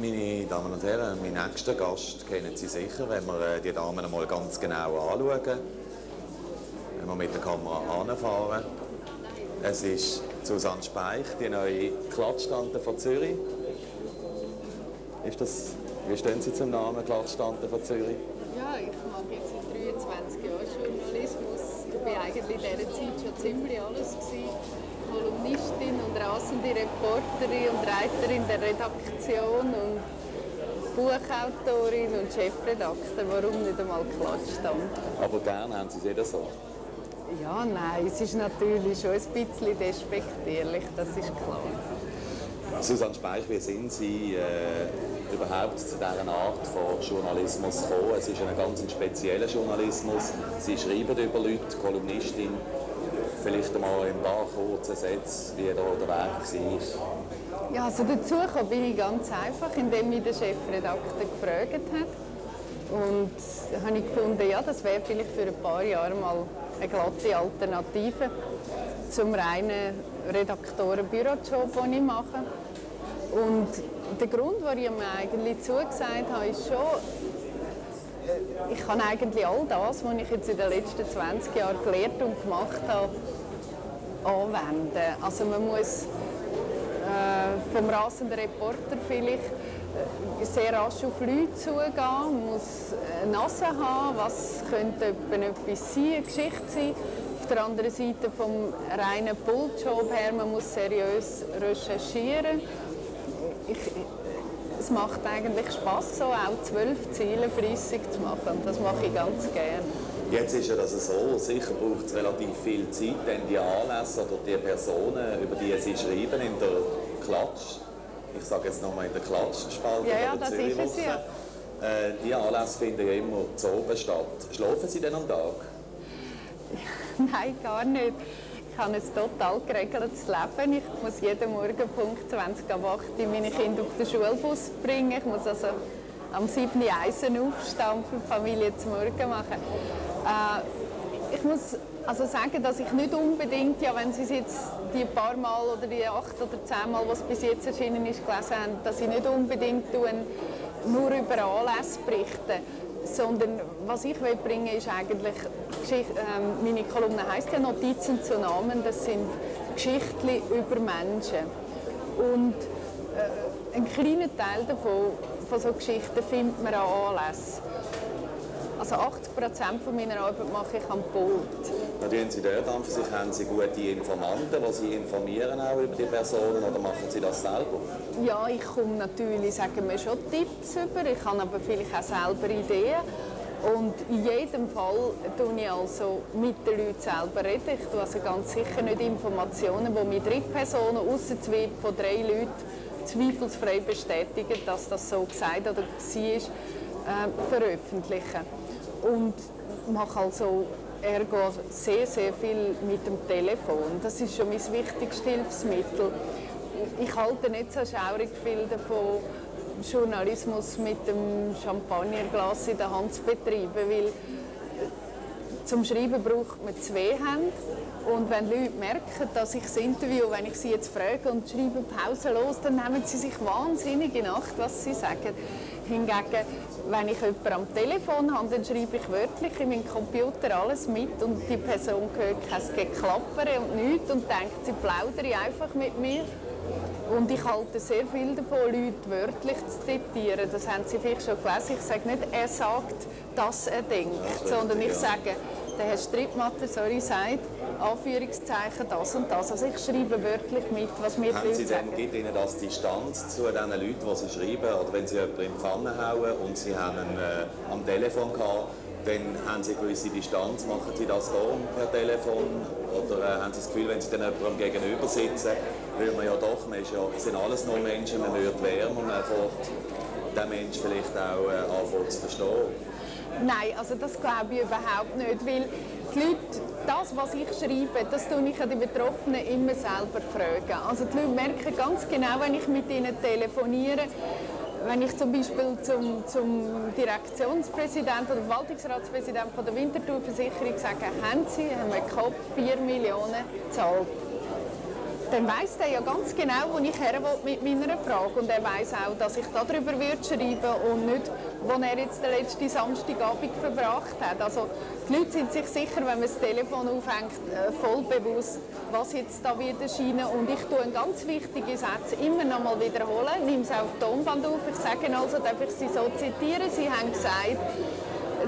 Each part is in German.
Meine Damen und Herren, meinen nächsten Gast kennen Sie sicher, wenn wir äh, die Damen einmal ganz genau anschauen. Wenn wir mit der Kamera anfahren. Es ist Susanne Speich, die neue Klatschtante von Zürich. Ist das, wie stehen Sie zum Namen Klatschtante von Zürich? Ja, ich mache jetzt seit 23 Jahren Journalismus. Ich war eigentlich in dieser Zeit schon ziemlich alles. Gewesen. Kolumnistin und rasende Reporterin und Reiterin der Redaktion und Buchautorin und Chefredakteur. Warum nicht einmal Klatschstand? Aber gerne haben Sie es jeder so. Ja, nein, es ist natürlich schon ein bisschen despektierlich, das ist klar. Susanne Speich, wie sind Sie äh, überhaupt zu dieser Art von Journalismus gekommen? Es ist ein ganz spezieller Journalismus. Sie schreiben über Leute, Kolumnistin. Vielleicht einmal in ein paar kurzen Sätzen, wie da der Weg war. Ja, also dazu bin ich ganz einfach, indem mich der Chefredakteur gefragt hat. Und da habe ich gefunden, ja, das wäre vielleicht für ein paar Jahre mal eine glatte Alternative zum reinen Redaktoren-Bürojob, den ich mache. Und der Grund, warum ich mir eigentlich zugesagt habe, ist schon, ich kann eigentlich all das, was ich jetzt in den letzten 20 Jahren gelernt und gemacht habe, anwenden. Also man muss äh, vom rasenden Reporter vielleicht äh, sehr rasch auf Leute zugehen, man muss eine Nase haben, was könnte etwas sein, eine Geschichte sein. Auf der anderen Seite vom reinen Bulljob her, man muss seriös recherchieren. Ich, es macht eigentlich Spaß, so auch zwölf Ziele flüssig zu machen das mache ich ganz gerne. Jetzt ist ja das so, sicher braucht es relativ viel Zeit, denn die Anlässe oder die Personen, über die Sie schreiben in der Klatsch, ich sage jetzt nochmal in der Klatschspalte ja, ja, der das ist es ja. Äh, die Anlässe finden ja immer zu oben statt. Schlafen Sie denn am Tag? Nein, gar nicht. Ich habe ein total geregeltes Leben. Ich muss jeden Morgen Punkt 20 ab 8 meine Kinder auf den Schulbus bringen. Ich muss also am 7. Eisen aufstehen für die Familie zum Morgen machen. Äh, ich muss also sagen, dass ich nicht unbedingt, ja, wenn Sie es jetzt die paar Mal oder die acht oder zehn Mal, was bis jetzt erschienen ist, gelesen haben, dass ich nicht unbedingt tun, nur über Anlässe berichte, sondern was ich will bringen ist eigentlich, ähm, meine Kolumne heißt ja Notizen zu Namen, das sind Geschichten über Menschen. Und äh, ein kleiner Teil davon, von so Geschichten findet man an Anlässen. Also 80 Prozent meiner Arbeit mache ich am Pult. Natürlich Sie dort an für sich, haben Sie gute Informanten, die Sie informieren auch über die Personen oder machen Sie das selber? Ja, ich komme natürlich, sagen wir schon Tipps über, ich habe aber vielleicht auch selber Ideen. Und in jedem Fall tue ich also mit den Leuten selber reden. Ich tue also ganz sicher nicht Informationen, die mit Drittpersonen, außer von drei Leuten, zweifelsfrei bestätigen, dass das so gesagt oder war, äh, veröffentlichen und mache also ergo sehr, sehr viel mit dem Telefon. Das ist schon mein wichtigstes Hilfsmittel. Ich halte nicht so schaurig viel davon, Journalismus mit dem Champagnerglas in der Hand zu betreiben, weil zum Schreiben braucht man zwei Hände. Und wenn Leute merken, dass ich das Interview, wenn ich sie jetzt frage und schreibe pausenlos, dann nehmen sie sich wahnsinnig in Acht, was sie sagen. Hingegen, wenn ich jemanden am Telefon habe, dann schreibe ich wörtlich in meinen Computer alles mit und die Person hört kein Geklappere und nichts und denkt, sie plaudere einfach mit mir. Und ich halte sehr viel davon, Leute wörtlich zu zitieren. Das haben Sie vielleicht schon gelesen. Ich sage nicht, er sagt, dass er denkt, sondern ich sage, der Herr Strittmatter, sorry, sagt, Anführungszeichen das und das. Also ich schreibe wörtlich mit, was mir Haben Sie denn, gibt Ihnen das Distanz zu den Leuten, die Sie schreiben? Oder wenn Sie jemanden in die Pfanne hauen und Sie haben ihn äh, am Telefon gehabt, dann haben Sie eine gewisse Distanz. Machen Sie das hier per Telefon? Oder äh, haben Sie das Gefühl, wenn Sie dann jemandem gegenüber sitzen, will man ja doch, man ist ja, sind alles nur Menschen, man wird wärmer, man fährt den Menschen vielleicht auch äh, anfangen zu verstehen? Nein, also das glaube ich überhaupt nicht, weil die Leute, das, was ich schreibe, das tue ich an die Betroffenen immer selber fragen. Also die Leute merken ganz genau, wenn ich mit ihnen telefoniere, wenn ich zum Beispiel zum, zum Direktionspräsidenten oder Verwaltungsratspräsidenten von der Winterthur Versicherung sage, haben Sie, haben wir Kopf 4 Millionen gezahlt. Dann weiss er ja ganz genau, wo ich her will mit meiner Frage. Und er weiß auch, dass ich darüber würde schreiben und nicht, wo er jetzt den letzten Samstagabend verbracht hat. Also die Leute sind sich sicher, wenn man das Telefon aufhängt, äh, voll bewusst, was jetzt da wird erscheinen. Und ich tue einen ganz wichtige Satz immer noch mal wiederholen, nehme es auf Tonband auf. Ich sage also, darf ich Sie so zitieren? Sie haben gesagt,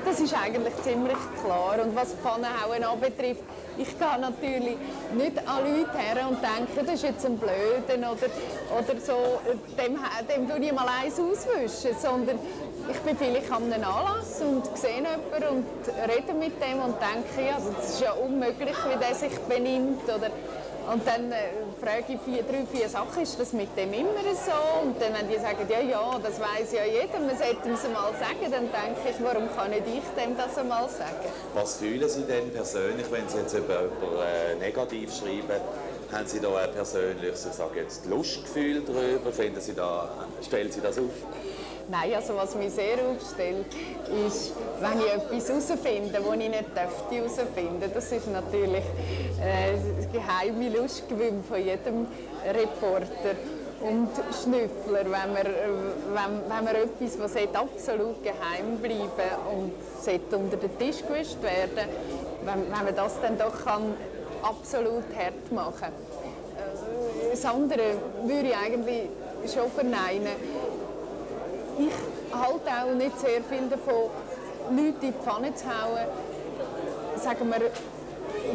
das ist eigentlich ziemlich klar. Und was Pfannenhauen anbetrifft, ich gehe natürlich nicht an Leute her und denke, das ist jetzt ein Blöden oder, oder so, dem, dem tue ich mal eins auswischen, sondern ich bin vielleicht an einem Anlass und sehe jemanden und rede mit dem und denke, ja, das ist ja unmöglich, wie der sich benimmt oder und dann äh, frage ich vier, drei, vier Sachen, ist das mit dem immer so? Und dann, wenn die sagen, ja, ja, das weiß ja jeder, man sollte es mal sagen, dann denke ich, warum kann nicht ich dem das einmal sagen? Was fühlen Sie denn persönlich, wenn Sie jetzt über jemanden äh, negativ schreiben? Haben Sie da ein persönliches, ich sage jetzt, Lustgefühl darüber? Finden Sie da, stellen Sie das auf? Nein, also was mich sehr aufstellt, ist, wenn ich etwas herausfinde, das ich nicht herausfinden dürfte. Das ist natürlich äh, das geheime Lustgewinn von jedem Reporter und Schnüffler, wenn man, wenn, wenn man etwas, was absolut geheim bleiben und unter den Tisch gewischt werden wenn, wenn man das dann doch kann, absolut hart machen kann. Äh, das andere würde ich eigentlich schon verneinen ich halte auch nicht sehr viel davon, Leute in die Pfanne zu hauen. Sagen wir,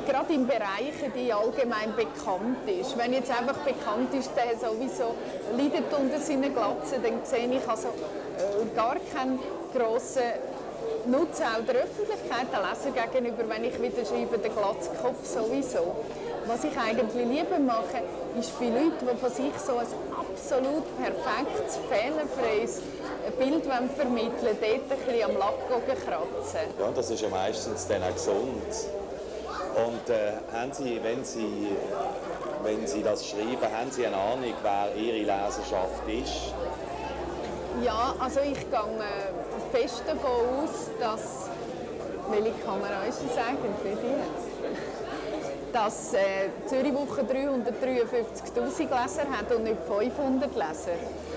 gerade in Bereichen, die allgemein bekannt ist. Wenn jetzt einfach bekannt ist, der sowieso leidet unter seinen Glatzen, dann sehe ich also äh, gar keinen grossen Nutzen auch der Öffentlichkeit, der Leser gegenüber, wenn ich wieder schreibe, der Glatzkopf sowieso. Was ich eigentlich lieber mache, ist bei Leuten, die von sich so ein absolut perfektes, fehlerfreies Bild vermitteln wollen, dort ein bisschen am Lack kratzen. Ja, das ist ja meistens dann auch gesund. Und äh, haben Sie, wenn Sie, wenn Sie das schreiben, haben Sie eine Ahnung, wer Ihre Leserschaft ist? Ja, also ich gehe äh, fest davon aus, dass, welche Kamera ist es eigentlich? dass äh, Zürich Woche 353'000 Leser hat und nicht 500 Leser.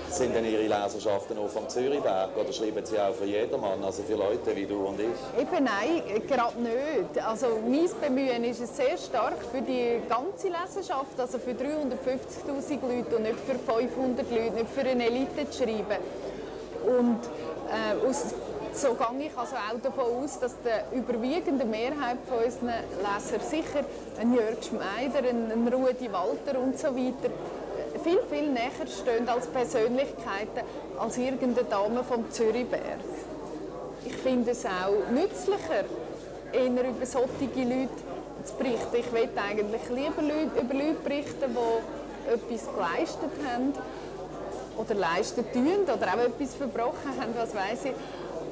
Sind denn Ihre Leserschaften auch vom Zürichberg oder schreiben Sie auch für jedermann, also für Leute wie du und ich? Eben nein, gerade nicht. Also mein Bemühen ist es sehr stark für die ganze Leserschaft, also für 350'000 Leute und nicht für 500 Leute, nicht für eine Elite zu schreiben. Und äh, aus so gehe ich also auch davon aus, dass die überwiegende Mehrheit von unseren Lesern sicher ein Jörg Schmeider, ein Rudi Walter und so weiter viel, viel näher stehen als Persönlichkeiten als irgendeine Dame vom Zürichberg. Ich finde es auch nützlicher, eher über solche Leute zu berichten. Ich will eigentlich lieber Leute, über Leute berichten, die etwas geleistet haben oder leisten tun oder auch etwas verbrochen haben, was weiß ich,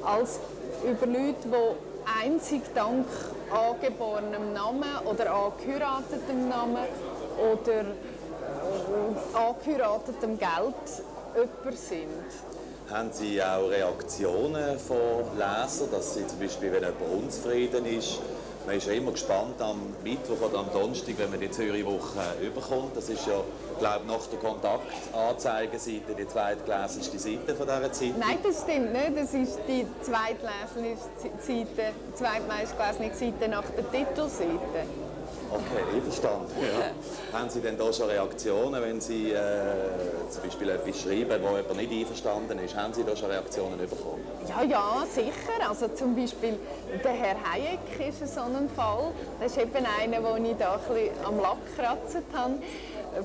als über Leute, die einzig dank angeborenem Namen oder angeheiratetem Namen oder äh, angeheiratetem Geld jemand sind. Haben Sie auch Reaktionen von Lesern, dass Sie zum Beispiel, wenn jemand unzufrieden ist, man ist ja immer gespannt am Mittwoch oder am Donnerstag, wenn man die Zürich-Woche überkommt. Das ist ja, glaube nach der Kontaktanzeigenseite die zweitgelesenste Seite von dieser Zeitung. Nein, das stimmt nicht. Das ist die zweitgelesenste Seite, Seite nach der Titelseite. Okay, einverstanden. Ja. Haben Sie denn da schon Reaktionen, wenn Sie äh, zum Beispiel etwas schreiben, wo jemand nicht einverstanden ist? Haben Sie da schon Reaktionen bekommen? Ja, ja, sicher. Also zum Beispiel der Herr Hayek ist so ein Fall. Das ist eben einer, den ich da ein bisschen am Lack gekratzt habe.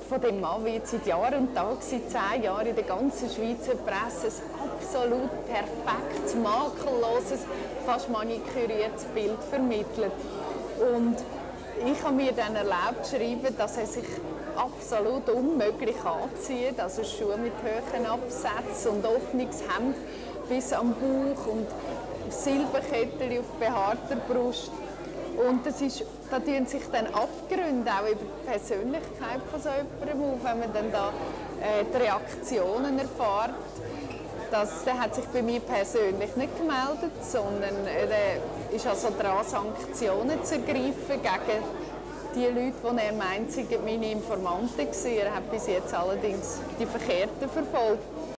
Von dem Mann wird seit Jahr und Tag, seit zehn Jahren in der ganzen Schweizer Presse ein absolut perfektes, makelloses, fast maniküriertes Bild vermittelt. Und habe mir dann erlaubt zu schreiben, dass er sich absolut unmöglich anzieht, also Schuhe mit hohen Absätzen und offenes bis am Bauch und Silberkettel auf behaarter Brust. Und das ist, da tun sich dann Abgründe auch über die Persönlichkeit von so jemandem auf, wenn man dann da äh, die Reaktionen erfährt. Das, der hat sich bei mir persönlich nicht gemeldet, sondern äh, der ist also dran, Sanktionen zu ergreifen gegen die Leute, die er meint, sind meine Informanten gewesen. Er hat bis jetzt allerdings die Verkehrten verfolgt.